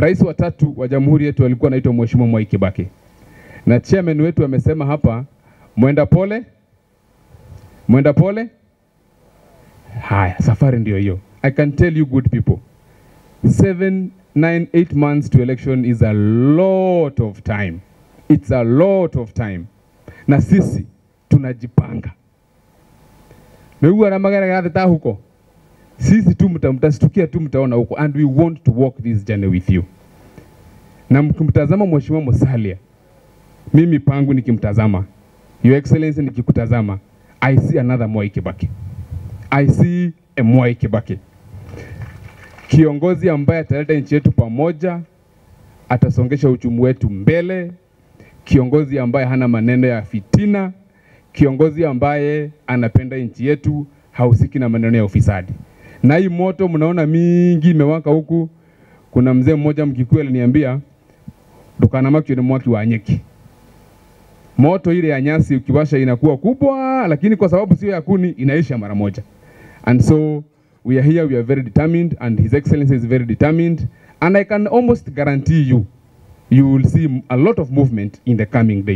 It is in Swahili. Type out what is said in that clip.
rais wa tatu wa jamhuri yetu alikuwa anaitwa Mheshimiwa Mwai Kibaki, na chairman wetu amesema hapa, mwenda pole, mwenda pole. Haya, safari ndio hiyo. I can tell you good people, seven, nine, eight months to election is a lot of time. It's a lot of time, na sisi tunajipanga meugua na magara gatheta huko sisi tu mta- mtashtukia tu mtaona huko and we want to walk this journey with you. Na mkimtazama mheshimiwa Musalia mimi pangu nikimtazama your excellency nikikutazama I see another Mwai Kibaki. I see a Mwai Kibaki. Kiongozi ambaye ataleta nchi yetu pamoja atasongesha uchumi wetu mbele. Kiongozi ambaye hana maneno ya fitina. Kiongozi ambaye anapenda nchi yetu hausiki na maneno ya ufisadi na hii moto mnaona mingi imewaka huku. Kuna mzee mmoja Mkikuyu aliniambia ndukanamakio ni mwaki wa nyeki. Moto ile ya nyasi ukiwasha inakuwa kubwa, lakini kwa sababu sio ya kuni inaisha mara moja. And so we are here, we are very determined and his excellency is very determined and I can almost guarantee you you will see a lot of movement in the coming days.